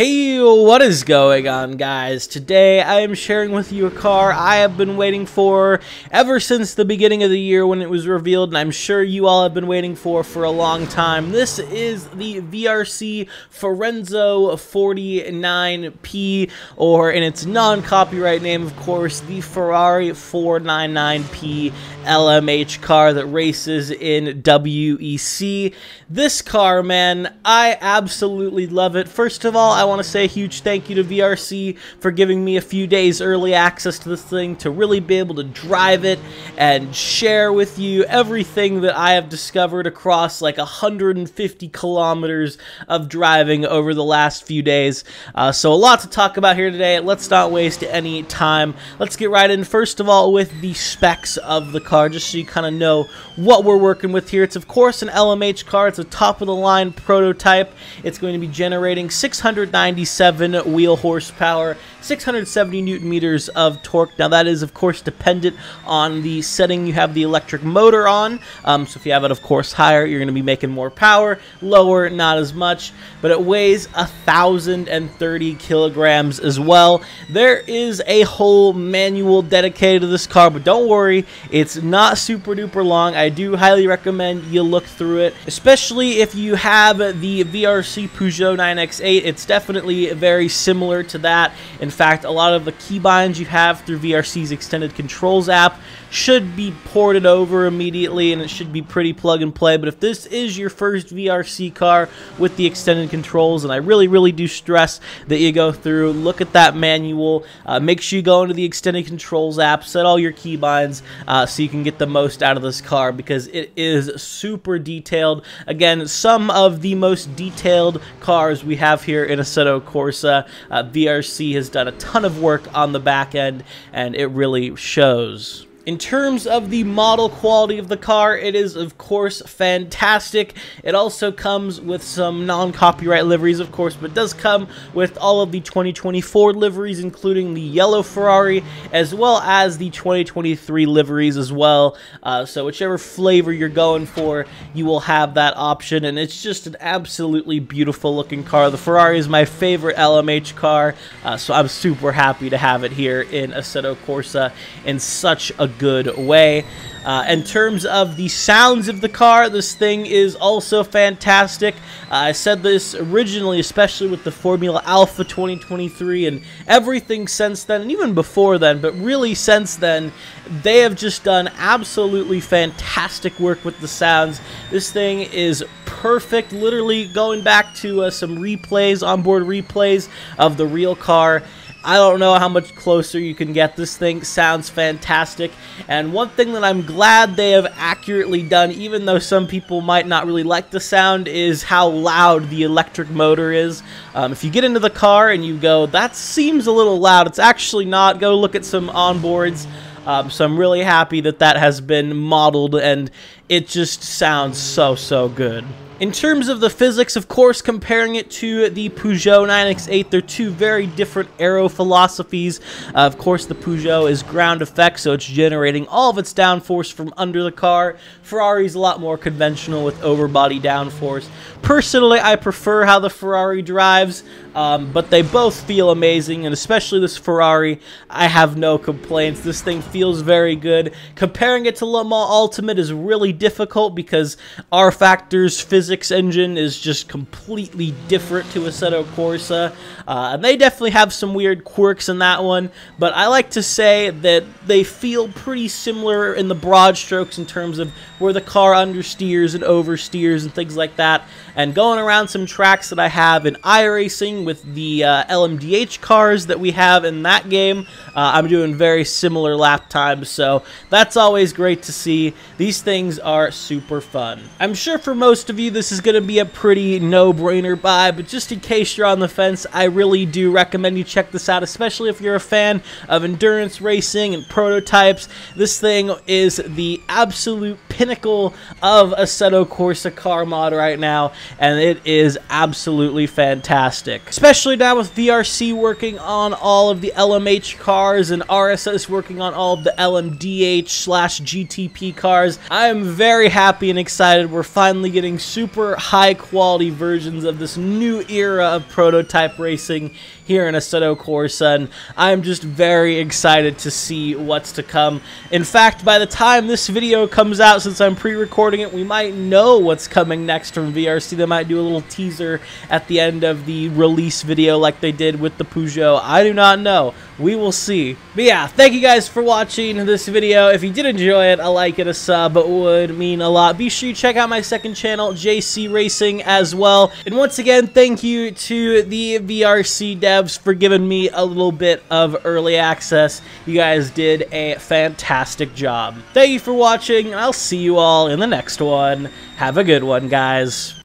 Hey, what is going on guys? Today I am sharing with you a car I have been waiting for ever since the beginning of the year when it was revealed and I'm sure you all have been waiting for for a long time. This is the VRC Ferrenzo 49P or in its non-copyright name of course the Ferrari 499P LMH car that races in WEC. This car man, I absolutely love it. First of all, I want to say a huge thank you to VRC for giving me a few days early access to this thing to really be able to drive it and share with you everything that I have discovered across like 150 kilometers of driving over the last few days. Uh, so a lot to talk about here today. Let's not waste any time. Let's get right in first of all with the specs of the just so you kind of know what we're working with here. It's of course an LMH car. It's a top of the line prototype. It's going to be generating 697 wheel horsepower, 670 newton meters of torque. Now that is of course dependent on the setting you have the electric motor on. Um, so if you have it of course higher, you're going to be making more power. Lower, not as much. But it weighs a thousand and thirty kilograms as well. There is a whole manual dedicated to this car, but don't worry, it's not super duper long. I do highly recommend you look through it, especially if you have the VRC Peugeot 9X8. It's definitely very similar to that. In fact, a lot of the keybinds you have through VRC's Extended Controls app should be ported over immediately and it should be pretty plug and play. But if this is your first VRC car with the extended controls, and I really, really do stress that you go through, look at that manual, uh, make sure you go into the extended controls app, set all your keybinds uh, so you can get the most out of this car because it is super detailed. Again, some of the most detailed cars we have here in Assetto Corsa. Uh, VRC has done a ton of work on the back end and it really shows. In terms of the model quality of the car, it is of course fantastic. It also comes with some non-copyright liveries, of course, but does come with all of the 2024 liveries, including the yellow Ferrari, as well as the 2023 liveries as well. Uh, so whichever flavor you're going for, you will have that option, and it's just an absolutely beautiful looking car. The Ferrari is my favorite LMH car, uh, so I'm super happy to have it here in Assetto Corsa in such a good way. Uh, in terms of the sounds of the car, this thing is also fantastic. Uh, I said this originally, especially with the Formula Alpha 2023 and everything since then, and even before then, but really since then, they have just done absolutely fantastic work with the sounds. This thing is perfect, literally going back to uh, some replays, onboard replays of the real car I don't know how much closer you can get. This thing sounds fantastic. And one thing that I'm glad they have accurately done, even though some people might not really like the sound, is how loud the electric motor is. Um, if you get into the car and you go, that seems a little loud, it's actually not. Go look at some onboards. Um, so I'm really happy that that has been modeled and it just sounds so, so good. In terms of the physics, of course, comparing it to the Peugeot 9X8, they're two very different aero philosophies. Uh, of course, the Peugeot is ground effect, so it's generating all of its downforce from under the car. Ferrari's a lot more conventional with overbody downforce. Personally, I prefer how the Ferrari drives, um, but they both feel amazing, and especially this Ferrari, I have no complaints. This thing feels very good. Comparing it to Le Mans Ultimate is really difficult because rFactor's Factor's physics engine is just completely different to Assetto Corsa. Uh, and they definitely have some weird quirks in that one, but I like to say that they feel pretty similar in the broad strokes in terms of where the car understeers and oversteers and things like that. And going around some tracks that I have in iRacing with the uh, LMDH cars that we have in that game, uh, I'm doing very similar lap times, so that's always great to see. These things are super fun. I'm sure for most of you this is going to be a pretty no-brainer buy, but just in case you're on the fence, I really do recommend you check this out, especially if you're a fan of endurance racing and prototypes. This thing is the absolute pinnacle of a Assetto Corsa car mod right now, and it is absolutely fantastic. Especially now with VRC working on all of the LMH cars and RSS working on all of the LMDH slash GTP cars. I am very happy and excited. We're finally getting super high quality versions of this new era of prototype racing here in Assetto Corsa, and I'm just very excited to see what's to come. In fact, by the time this video comes out, since I'm pre-recording it, we might know what's coming next from VRC. They might do a little teaser at the end of the release video like they did with the Peugeot. I do not know. We will see. But yeah, thank you guys for watching this video. If you did enjoy it, a like and a sub would mean a lot. Be sure you check out my second channel, JC Racing, as well. And once again, thank you to the VRC devs for giving me a little bit of early access. You guys did a fantastic job. Thank you for watching. I'll see you all in the next one. Have a good one, guys.